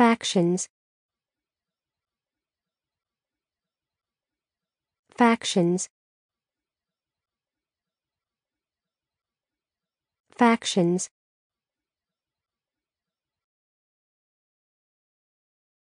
factions. Factions. Factions.